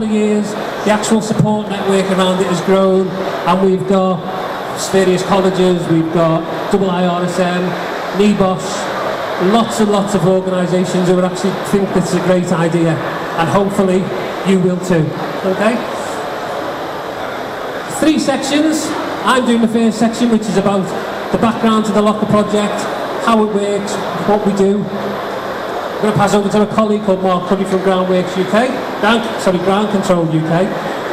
couple of years, the actual support network around it has grown, and we've got various colleges, we've got double IRSM, NEBOSH, lots and lots of organisations who actually think this is a great idea, and hopefully you will too. Okay? Three sections. I'm doing the first section, which is about the background to the LOcHER project, how it works, what we do. I'm going to pass over to a colleague called Mark Curry from Groundworks UK, Ground, sorry, Ground Control UK,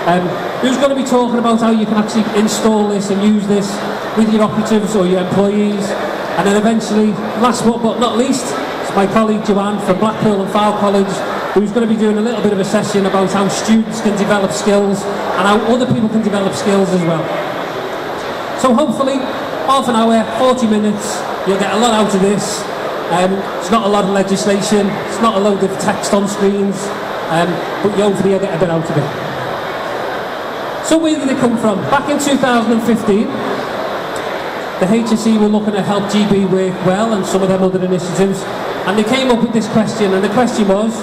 um, who's going to be talking about how you can actually install this and use this with your operatives or your employees. And then eventually, last but not least, it's my colleague Joanne from Blackpool and Fylde College, who's going to be doing a little bit of a session about how students can develop skills and how other people can develop skills as well. So hopefully, half an hour, 40 minutes, you'll get a lot out of this. Um, it's not a lot of legislation, it's not a load of text on screens, um, but young a bit out of it. So where did it come from? Back in 2015, the HSE were looking to help GB work well and some of them other initiatives, and they came up with this question, and the question was,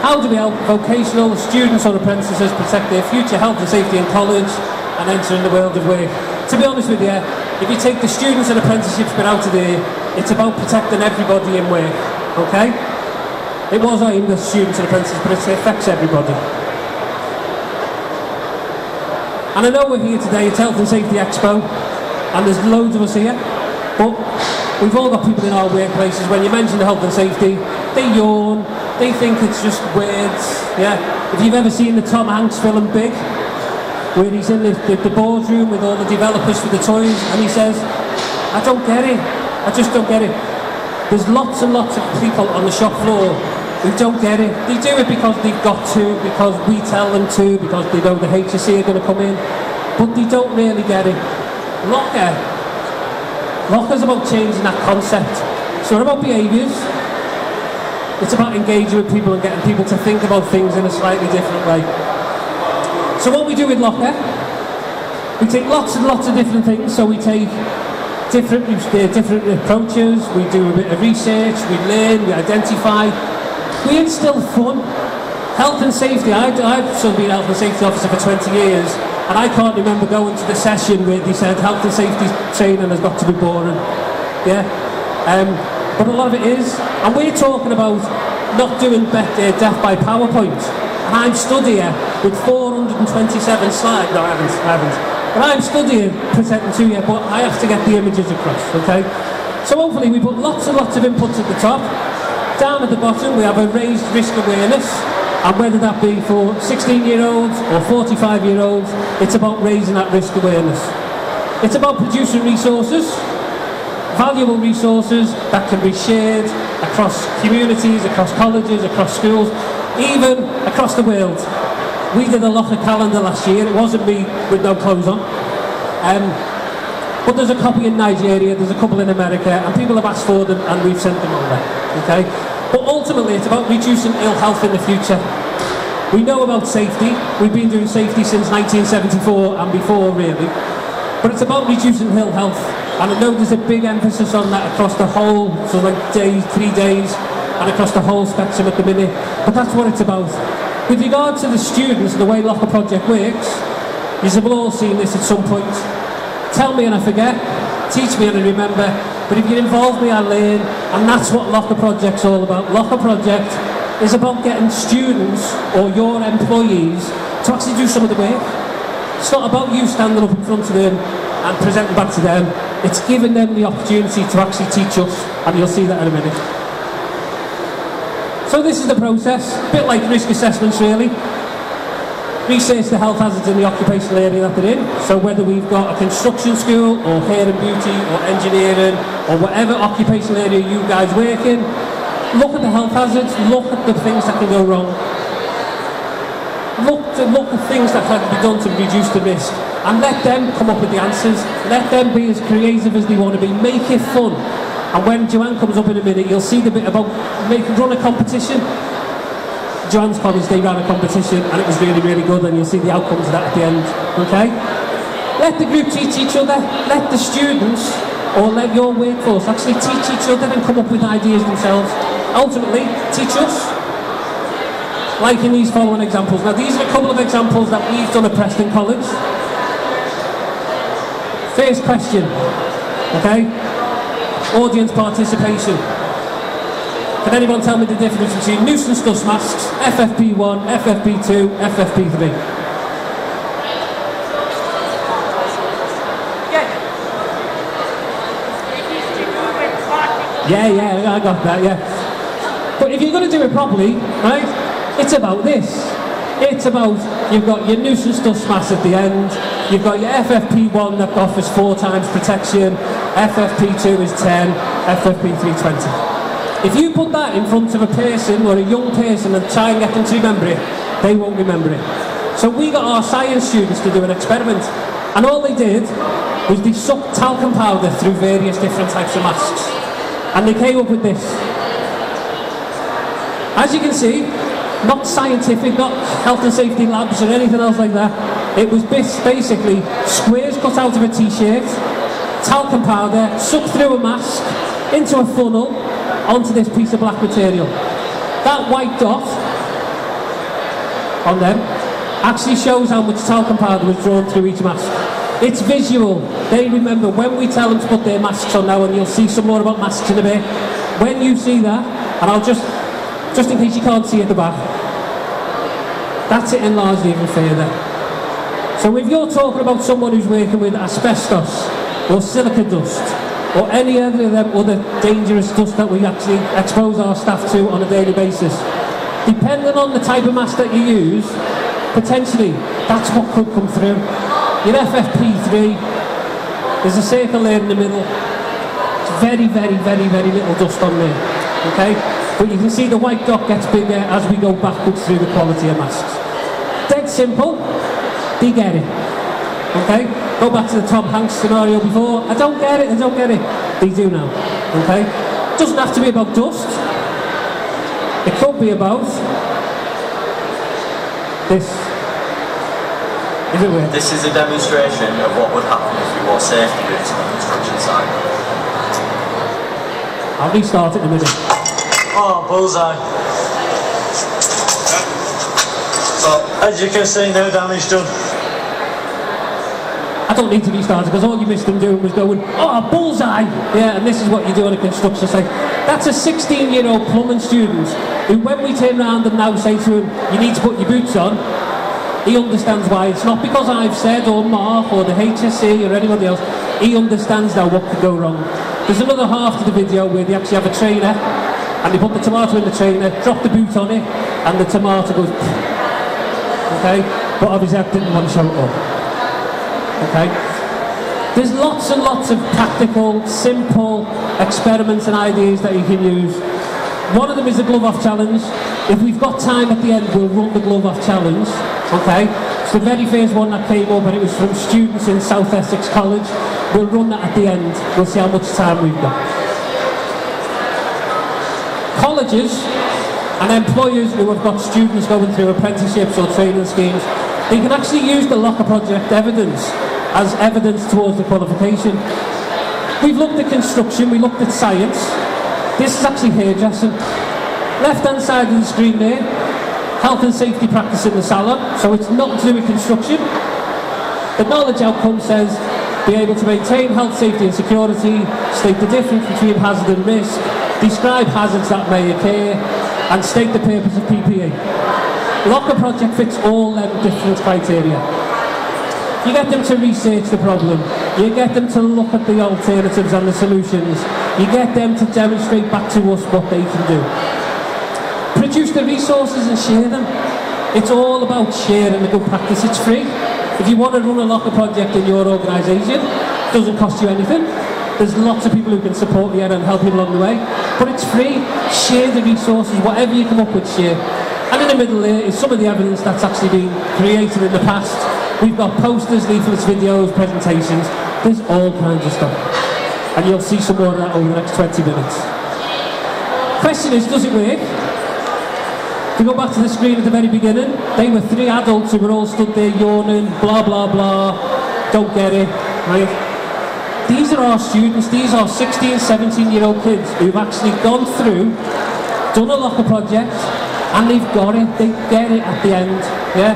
how do we help vocational students or apprentices protect their future health and safety in college and entering the world of work? To be honest with you, if you take the students and apprenticeships bit out of there, it's about protecting everybody in work, okay? It was aimed at students and apprentices, but it affects everybody. And I know we're here today, it's Health and Safety Expo, and there's loads of us here, but we've all got people in our workplaces, when you mention health and safety, they yawn, they think it's just words, yeah? If you've ever seen the Tom Hanks film Big, where he's in the, the, the boardroom with all the developers for the toys, and he says, I don't get it, I just don't get it. There's lots and lots of people on the shop floor who don't get it. They do it because they've got to, because we tell them to, because they know the HSC are going to come in, but they don't really get it. LOcHER. LOcHER's about changing that concept. Not about behaviours. It's about engaging with people and getting people to think about things in a slightly different way. So what we do with LOcHER, we take lots and lots of different things. So we take different, uh, different approaches, we do a bit of research, we learn, we identify, we instill fun. Health and safety, I, I've still been health and safety officer for 20 years and I can't remember going to the session where they said health and safety training has got to be boring. Yeah? Um, but a lot of it is, and we're talking about not doing uh, death by PowerPoint. And I'm studying with 427 slides. No, I haven't, I haven't. But I'm studying presenting to you, but I have to get the images across, okay? So hopefully we put lots and lots of inputs at the top. Down at the bottom we have a raised risk awareness, and whether that be for 16 year olds or 45 year olds, it's about raising that risk awareness. It's about producing resources, valuable resources that can be shared across communities, across colleges, across schools, even across the world. We did a LOcHER calendar last year, it wasn't me with no clothes on. Um, but there's a copy in Nigeria, there's a couple in America, and people have asked for them and we've sent them over. Okay? But ultimately it's about reducing ill health in the future. We know about safety, we've been doing safety since 1974 and before really, but it's about reducing ill health and I know there's a big emphasis on that across the whole, so like days, three days, and across the whole spectrum at the minute. But that's what it's about. With regard to the students and the way LOcHER Project works, you have all seen this at some point. Tell me and I forget, teach me and I remember, but if you involve me I learn, and that's what LOcHER Project's all about. LOcHER Project is about getting students or your employees to actually do some of the work. It's not about you standing up in front of them and presenting back to them. It's giving them the opportunity to actually teach us, and you'll see that in a minute. So this is the process, a bit like risk assessments really. Research the health hazards in the occupational area that they're in. So whether we've got a construction school, or hair and beauty, or engineering, or whatever occupational area you guys work in, look at the health hazards, look at the things that can go wrong. Look, to, look at things that can be done to reduce the risk and let them come up with the answers. Let them be as creative as they want to be. Make it fun. And when Joanne comes up in a minute, you'll see the bit about make run a competition. Joanne's college, they ran a competition and it was really, really good and you'll see the outcomes of that at the end. Okay? Let the group teach each other. Let the students or let your workforce actually teach each other and come up with ideas themselves. Ultimately, teach us. like in these following examples. Now these are a couple of examples that we've done at Preston College. First question, okay? Audience participation. Can anyone tell me the difference between nuisance dust masks, FFP1, FFP2, FFP3? Yeah, yeah, I got that, yeah. But if you're going to do it properly, right, it's about this. It's about, you've got your nuisance dust mask at the end, you've got your FFP1 that offers four times protection, FFP2 is 10, FFP3 20. If you put that in front of a person or a young person and try and get them to remember it, they won't remember it. So we got our science students to do an experiment, and all they did was they sucked talcum powder through various different types of masks and they came up with this. As you can see, not scientific, not health and safety labs or anything else like that. It was basically squares cut out of a t-shirt, talcum powder, sucked through a mask, into a funnel, onto this piece of black material. That white dot on them actually shows how much talcum powder was drawn through each mask. It's visual. They remember when we tell them to put their masks on now, and you'll see some more about masks in a bit. When you see that, and I'll just, just in case you can't see at the back, that's it enlarged even further. So if you're talking about someone who's working with asbestos or silica dust or any other of them other dangerous dust that we actually expose our staff to on a daily basis, depending on the type of mask that you use, potentially that's what could come through. Your FFP3, there's a circle there in the middle. It's very, very, very, very little dust on there. Okay? But you can see the white dot gets bigger as we go backwards through the quality of masks. Dead simple, they get it. Okay? Go back to the Tom Hanks scenario before. I don't get it, I don't get it. They do now. Okay? Doesn't have to be about dust. It could be about this is it weird? This is a demonstration of what would happen if you wore safety boots on the construction site. I'll restart it in a minute. Oh, bullseye. So, as you can see, no damage done. I don't need to be started because all you missed them doing was going, oh, bullseye! Yeah, and this is what you do on a construction site. That's a 16 year old plumbing student who, when we turn around and now say to him, you need to put your boots on, he understands why. It's not because I've said, or Mark, or the HSE, or anybody else. He understands now what could go wrong. There's another half to the video where they actually have a trainer, and they put the tomato in the trainer, drop the boot on it, and the tomato goes. Okay? But obviously I didn't want to show it up. Okay? There's lots and lots of practical, simple experiments and ideas that you can use. One of them is the glove off challenge. If we've got time at the end, we'll run the glove off challenge. Okay, it's the very first one that came up and it was from students in South Essex College. We'll run that at the end. We'll see how much time we've got. Colleges and employers who have got students going through apprenticeships or training schemes, they can actually use the LOcHER project evidence as evidence towards the qualification. We've looked at construction, we looked at science. This is actually hairdressing. Left hand side of the screen there, health and safety practice in the salon, so it's not to do with construction. The knowledge outcome says be able to maintain health, safety and security, state the difference between hazard and risk, describe hazards that may occur, and state the purpose of PPE. LOcHER project fits all them different criteria. You get them to research the problem, you get them to look at the alternatives and the solutions, you get them to demonstrate back to us what they can do produce the resources and share them. It's all about sharing the good practice. It's free. If you want to run a LOcHER project in your organisation, it doesn't cost you anything. There's lots of people who can support you and help you along the way. But it's free. Share the resources, whatever you come up with, share. And in the middle here is some of the evidence that's actually been created in the past. We've got posters, leaflets, videos, presentations. There's all kinds of stuff. And you'll see some more of that over the next 20 minutes. Question is, does it work? To go back to the screen at the very beginning, they were three adults who were all stood there yawning, blah, blah, blah, don't get it, right? These are our students, these are 16, 17 year old kids who've actually gone through, done a LOcHER project, And they've got it, they get it at the end, yeah?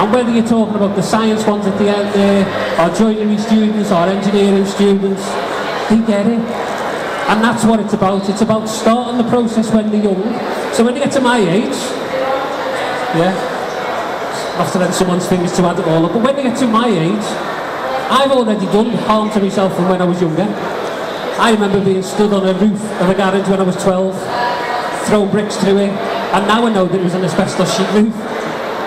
And whether you're talking about the science ones at the end there, or joinery students, or engineering students, they get it. And that's what it's about. It's about starting the process when they're young. So when they get to my age, yeah, after let someone's fingers to add it all up, but when they get to my age, I've already done harm to myself from when I was younger. I remember being stood on a roof of a garage when I was 12, throwing bricks through it, and now I know that it was an asbestos sheet roof.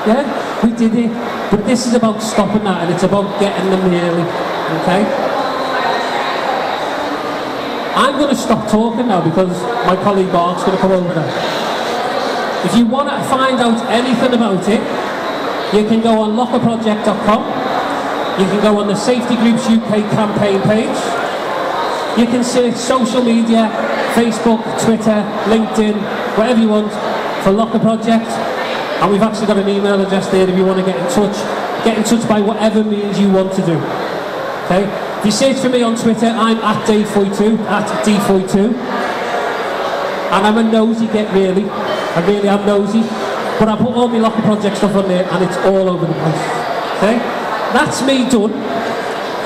Yeah, we did it. But this is about stopping that, and it's about getting them early, okay? I'm going to stop talking now because my colleague Mark's going to come over there. If you want to find out anything about it, you can go on locherproject.com. You can go on the Safety Groups UK campaign page. You can search social media, Facebook, Twitter, LinkedIn, whatever you want for LOcHER Project. And we've actually got an email address there if you want to get in touch. Get in touch by whatever means you want to do. Okay? If you search for me on Twitter, I'm at D42, at D42. And I'm a nosy get really. I really am nosy. But I put all my LOcHER Project stuff on there and it's all over the place. Okay? That's me done.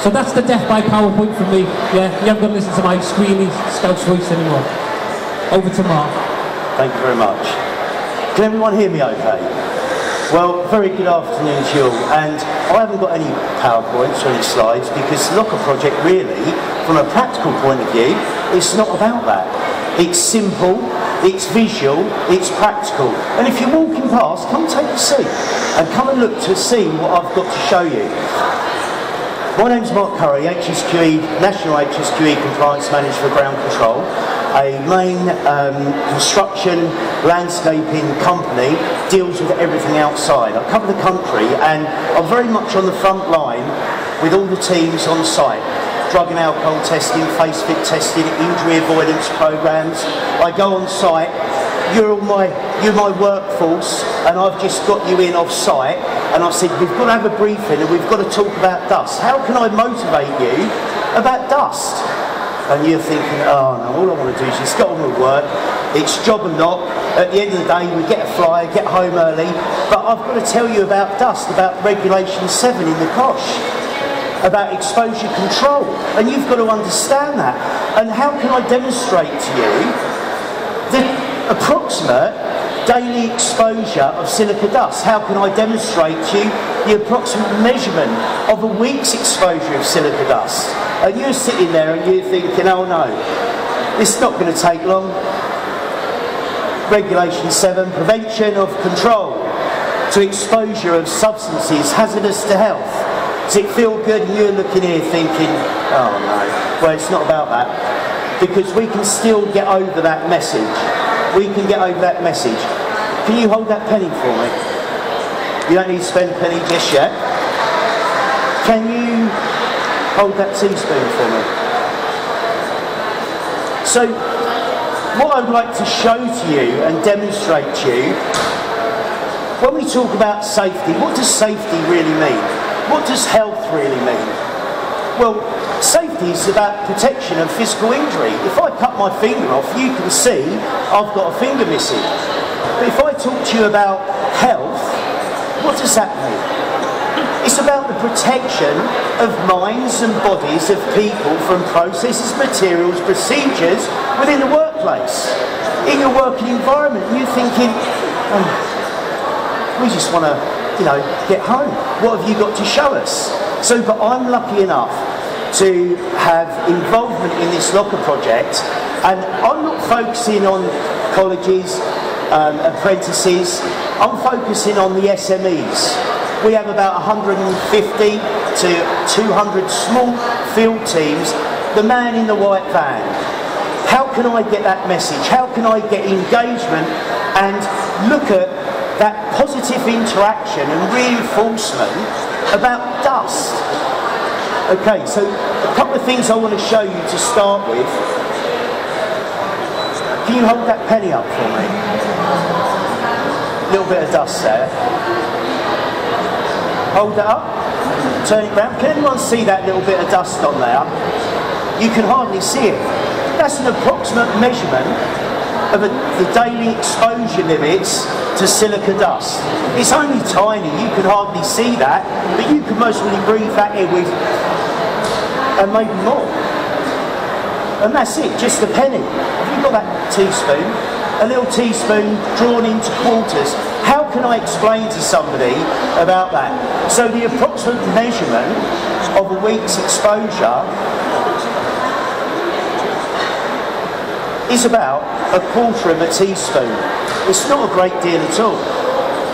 So that's the death by PowerPoint from me. Yeah, you haven't got to listen to my squealy Scouse voice anymore. Over to Mark. Thank you very much. Can everyone hear me okay? Well, very good afternoon to you all. And I haven't got any PowerPoints or any slides because the LOcHER Project really, from a practical point of view, it's not about that. It's simple, it's visual, it's practical. And if you're walking past, come take a seat and come and look to see what I've got to show you. My name's Mark Curry, HSQE, National HSQE Compliance Manager for Ground Control, a main um, construction landscaping company deals with everything outside. I cover the country and I'm very much on the front line with all the teams on site. Drug and alcohol testing, face fit testing, injury avoidance programs. I go on site you're all my you're my workforce and I've just got you in off site and I said we've got to have a briefing and we've got to talk about dust. How can I motivate you about dust? And you're thinking, oh no, all I want to do is just get on with work. It's job and knock. At the end of the day, we get a flyer, get home early. But I've got to tell you about dust, about Regulation 7 in the COSHH, about exposure control. And you've got to understand that. And how can I demonstrate to you that approximate daily exposure of silica dust. How can I demonstrate to you the approximate measurement of a week's exposure of silica dust? And you're sitting there and you're thinking, oh no, is not going to take long. Regulation 7, prevention of control to exposure of substances hazardous to health. Does it feel good? And you're looking here thinking, oh no. Well, it's not about that. Because we can still get over that message we can get over that message. Can you hold that penny for me? You don't need to spend a penny just yet. Can you hold that teaspoon for me? So, what I'd like to show to you and demonstrate to you, when we talk about safety, what does safety really mean? What does health really mean? Well, Safety is about protection and physical injury. If I cut my finger off, you can see I've got a finger missing. But if I talk to you about health, what does that mean? It's about the protection of minds and bodies of people from processes, materials, procedures within the workplace. In your working environment, you're thinking, oh, we just want to, you know, get home. What have you got to show us? So, but I'm lucky enough to have involvement in this LOcHER project and I'm not focusing on colleges, um, apprentices, I'm focusing on the SMEs. We have about 150 to 200 small field teams, the man in the white van. How can I get that message? How can I get engagement and look at that positive interaction and reinforcement about dust Okay, so a couple of things I want to show you to start with. Can you hold that penny up for me? A little bit of dust there. Hold that up. Turn it round. Can anyone see that little bit of dust on there? You can hardly see it. That's an approximate measurement of a, the daily exposure limits to silica dust. It's only tiny, you can hardly see that, but you can most really breathe that in with, and maybe more. And that's it, just a penny. Have you got that teaspoon? A little teaspoon drawn into quarters. How can I explain to somebody about that? So the approximate measurement of a week's exposure is about a quarter of a teaspoon. It's not a great deal at all.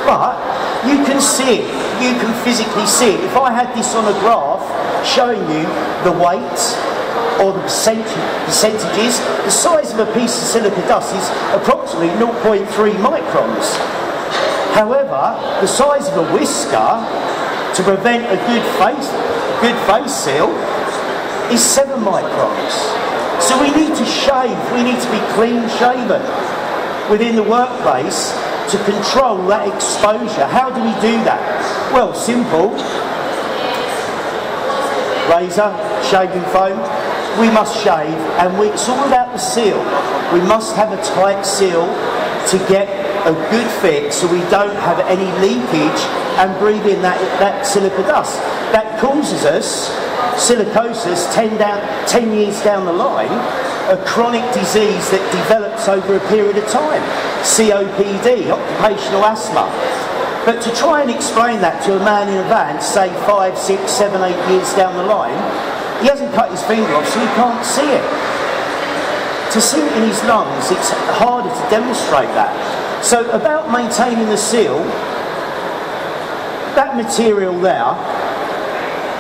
But you can see it, you can physically see it. If I had this on a graph showing you the weight or the percentages, the size of a piece of silica dust is approximately 0.3 microns. However, the size of a whisker to prevent a good face, good face seal is 7 microns. So we need to shave, we need to be clean shaven within the workplace to control that exposure. How do we do that? Well, simple. Razor, shaving foam. We must shave, and we, it's all about the seal. We must have a tight seal to get a good fit so we don't have any leakage and breathe in that, that silica dust. That causes us silicosis 10, down, 10 years down the line, a chronic disease that develops over a period of time. COPD, occupational asthma. But to try and explain that to a man in a van, say five, six, seven, eight years down the line, he hasn't cut his finger off, so he can't see it. To see it in his lungs, it's harder to demonstrate that. So about maintaining the seal, that material there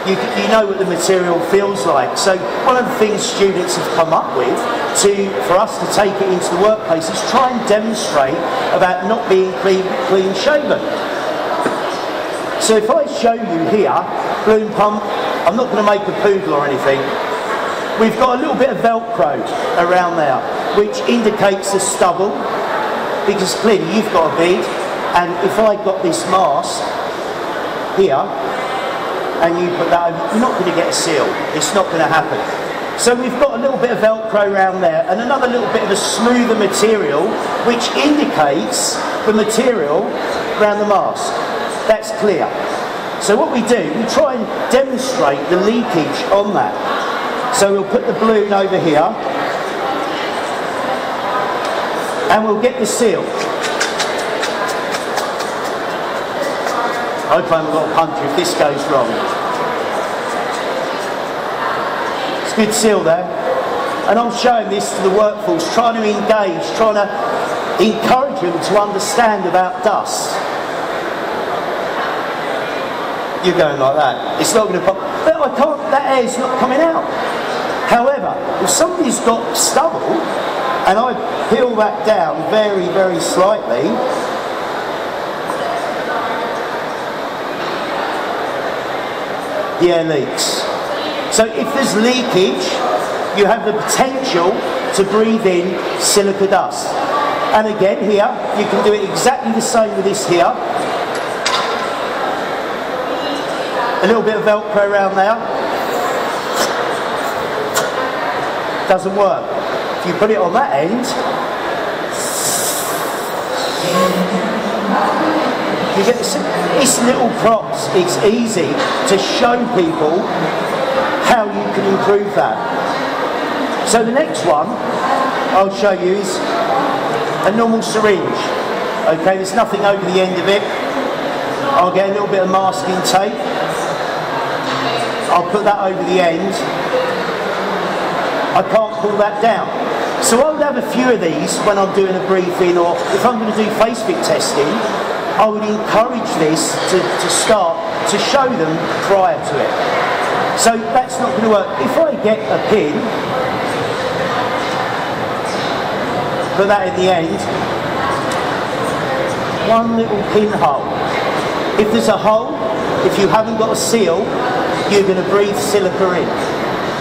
you, you know what the material feels like. So one of the things students have come up with to for us to take it into the workplace is try and demonstrate about not being clean, clean shaven. So if I show you here, bloom pump, I'm not going to make a poodle or anything. We've got a little bit of Velcro around there, which indicates a stubble, because clearly you've got a beard, and if I got this mask here, and you put that over, you're not going to get a seal. It's not going to happen. So we've got a little bit of Velcro around there and another little bit of a smoother material which indicates the material around the mask. That's clear. So what we do, we try demonstrate the leakage on that. So we'll put the balloon over here and we'll get the seal. I hope I haven't got a if this goes wrong. It's good seal there. And I'm showing this to the workforce, trying to engage, trying to encourage them to understand about dust. You're going like that. It's not going to pop. But I can't, that air's not coming out. However, if somebody's got stubble, and I peel that down very, very slightly, the air leaks. So if there's leakage, you have the potential to breathe in silica dust. And again here, you can do it exactly the same with this here. A little bit of Velcro around there. Doesn't work. If you put it on that end, you get this, it's little props. It's easy to show people how you can improve that. So the next one I'll show you is a normal syringe. Okay, there's nothing over the end of it. I'll get a little bit of masking tape. I'll put that over the end. I can't pull that down. So I would have a few of these when I'm doing a briefing or if I'm going to do face fit testing, I would encourage this to, to start to show them prior to it. So that's not going to work. If I get a pin, put that in the end, one little pinhole. If there's a hole, if you haven't got a seal, you're going to breathe silica in.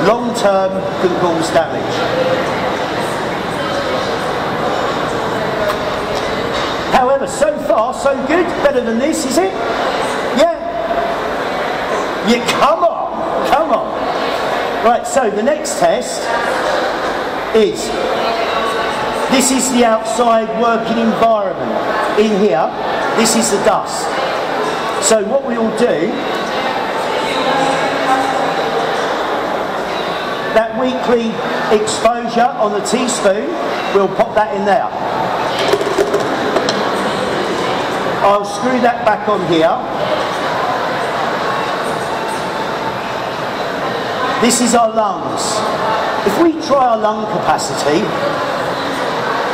Long term can cause damage. However, so far, so good. Better than this, is it? Yeah? Yeah, come on, come on. Right, so the next test is, this is the outside working environment. in here, this is the dust. So what we'll do, that weekly exposure on the teaspoon, we'll pop that in there. I'll screw that back on here. This is our lungs. If we try our lung capacity,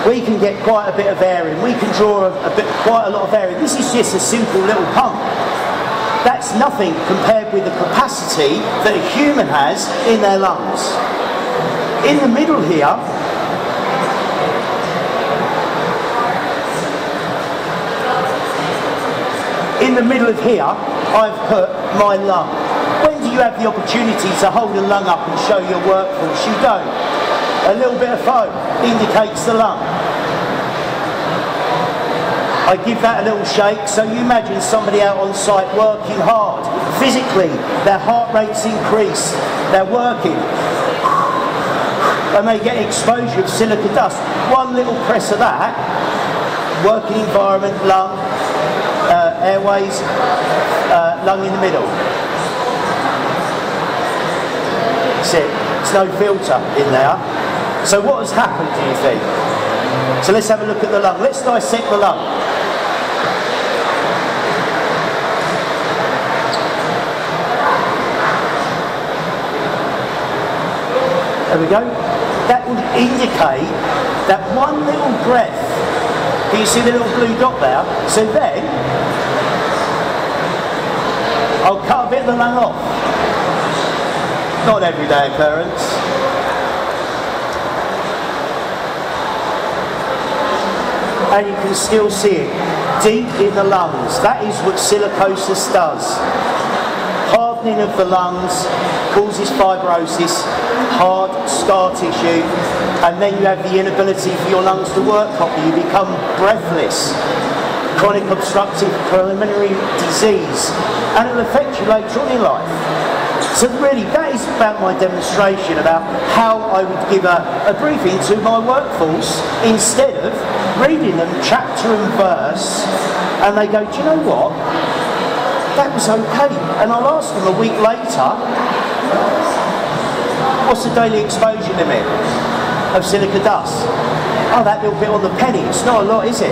we can get quite a bit of air in. We can draw a, a bit, quite a lot of air in. This is just a simple little pump. That's nothing compared with the capacity that a human has in their lungs. In the middle here, in the middle of here, I've put my lung. When do you have the opportunity to hold a lung up and show your workforce? You don't. A little bit of foam indicates the lung. I give that a little shake, so you imagine somebody out on site working hard, physically, their heart rate's increase, they're working, and they get exposure of silica dust. One little press of that, working environment, lung, uh, airways, uh, lung in the middle. That's it. There's no filter in there. So what has happened, do you think? So let's have a look at the lung. Let's dissect the lung. There we go. Indicate that one little breath. Can you see the little blue dot there? So then, I'll cut a bit of the lung off. Not everyday occurrence. And you can still see it deep in the lungs. That is what silicosis does. Hardening of the lungs causes fibrosis, hard scar tissue, and then you have the inability for your lungs to work properly. You become breathless, chronic obstructive pulmonary disease, and it'll affect you later on in life. So really, that is about my demonstration about how I would give a, a briefing to my workforce instead of reading them chapter and verse, and they go, do you know what? That was okay. And I'll ask them a week later, what's the daily exposure limit of silica dust? Oh, that little bit on the penny. It's not a lot, is it?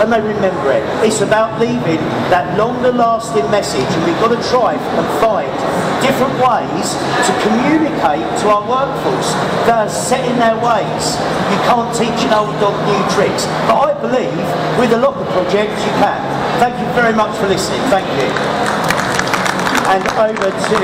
And they remember it. It's about leaving that longer lasting message and we've got to try and find different ways to communicate to our workforce that are set in their ways. You can't teach an old dog new tricks. But I believe with a lot of the LOcHER Project you can. Thank you very much for listening. Thank you. And over to...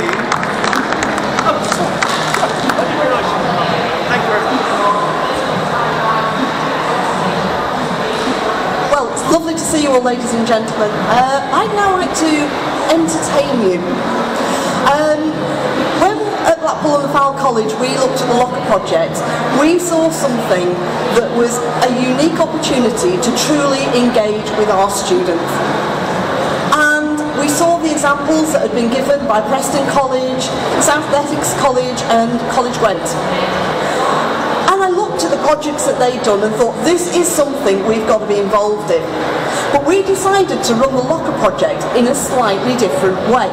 Well, it's lovely to see you all, ladies and gentlemen. Uh, I'd now like to entertain you. Um, at Blackpool and Fylde College we looked at the LOcHER Project, we saw something that was a unique opportunity to truly engage with our students. And we saw the examples that had been given by Preston College, South Essex College and Coleg Gwent. And I looked at the projects that they'd done and thought, this is something we've got to be involved in. But we decided to run the LOcHER Project in a slightly different way.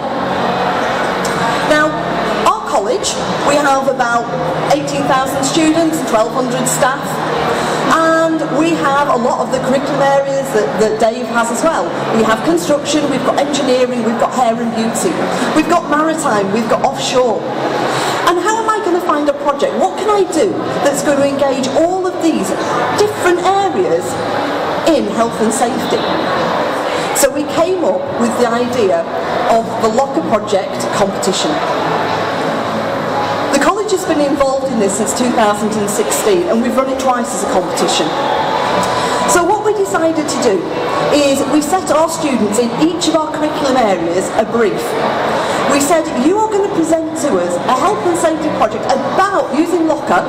College, we have about 18,000 students, 1,200 staff, and we have a lot of the curriculum areas that, that Dave has as well. We have construction, we've got engineering, we've got hair and beauty, we've got maritime, we've got offshore. And how am I going to find a project? What can I do that's going to engage all of these different areas in health and safety? So we came up with the idea of the LOcHER Project competition. Has been involved in this since 2016 and we've run it twice as a competition. So what we decided to do is we set our students in each of our curriculum areas a brief. We said you are going to present to us a health and safety project about using LOcHER.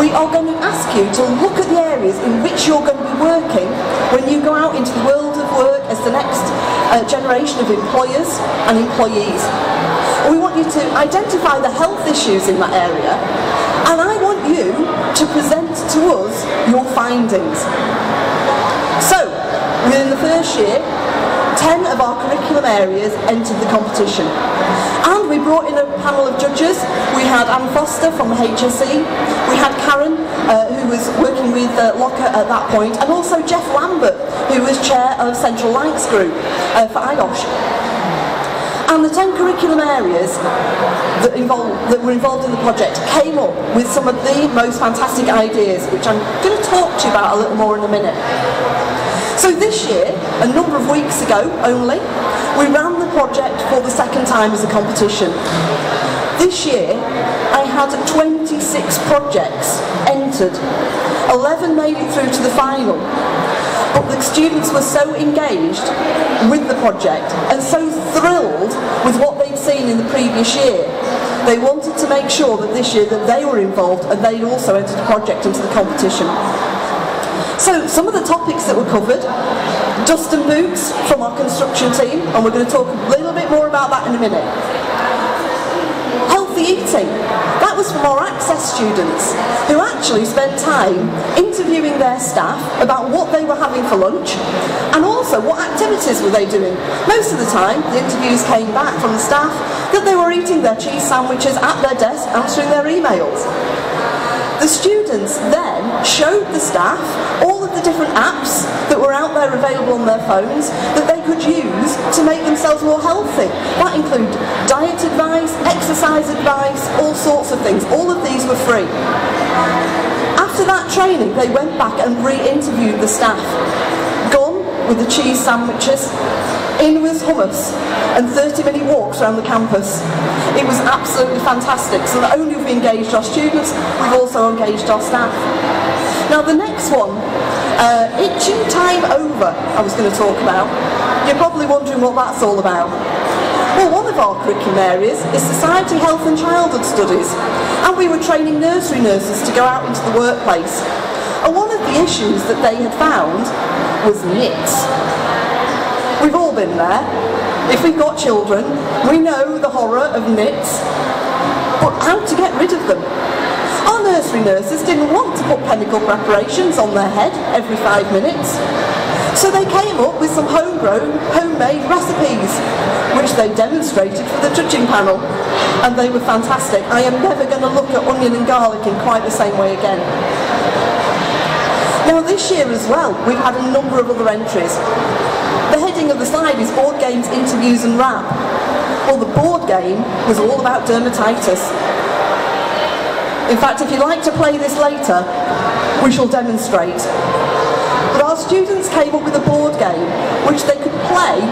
We are going to ask you to look at the areas in which you're going to be working when you go out into the world of work as the next uh, generation of employers and employees. We want you to identify the health issues in that area and I want you to present to us your findings. So, Within the first year, 10 of our curriculum areas entered the competition. And we brought in a panel of judges. We had Anne Foster from HSE, we had Karen, uh, who was working with uh, LOcHER at that point, and also Jeff Lambert, who was chair of Central Lights Group uh, for IOSH. And the 10 curriculum areas that, involved, that were involved in the project came up with some of the most fantastic ideas, which I'm going to talk to you about a little more in a minute. So this year, a number of weeks ago only, we ran the project for the second time as a competition. This year, I had 26 projects entered. 11 made it through to the final. But the students were so engaged with the project and so thrilled with what they'd seen in the previous year. They wanted to make sure that this year that they were involved and they'd also entered a project into the competition. So some of the topics that were covered, dust and boots from our construction team, and we're going to talk a little bit more about that in a minute. Healthy eating, that was from our access students who actually spent time interviewing their staff about what they were having for lunch and also what activities were they doing. Most of the time the interviews came back from the staff that they were eating their cheese sandwiches at their desk answering their emails. The students then showed the staff all the different apps that were out there available on their phones that they could use to make themselves more healthy. That included diet advice, exercise advice, all sorts of things. All of these were free. After that training, they went back and re-interviewed the staff. Gone with the cheese sandwiches, in was hummus and 30 minute walks around the campus. It was absolutely fantastic. So not only have we engaged our students, we've also engaged our staff. Now the next one, uh, itching time over, I was going to talk about. You're probably wondering what that's all about. Well, one of our curriculum areas is Society, Health and Childhood Studies, and we were training nursery nurses to go out into the workplace. And one of the issues that they had found was nits. We've all been there. If we've got children, we know the horror of nits, but how to get rid of them. Nursery nurses didn't want to put chemical preparations on their head every five minutes. So they came up with some homegrown, homemade recipes, which they demonstrated for the judging panel. And they were fantastic. I am never going to look at onion and garlic in quite the same way again. Now this year as well, we've had a number of other entries. The heading of the slide is board games, interviews and rap. Well, the board game was all about dermatitis. In fact, if you'd like to play this later, we shall demonstrate. But our students came up with a board game which they could play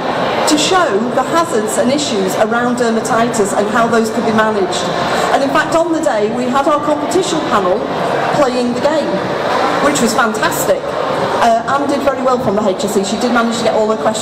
to show the hazards and issues around dermatitis and how those could be managed. And in fact, on the day, we had our competition panel playing the game, which was fantastic. Uh, Anne did very well from the HSE. She did manage to get all her questions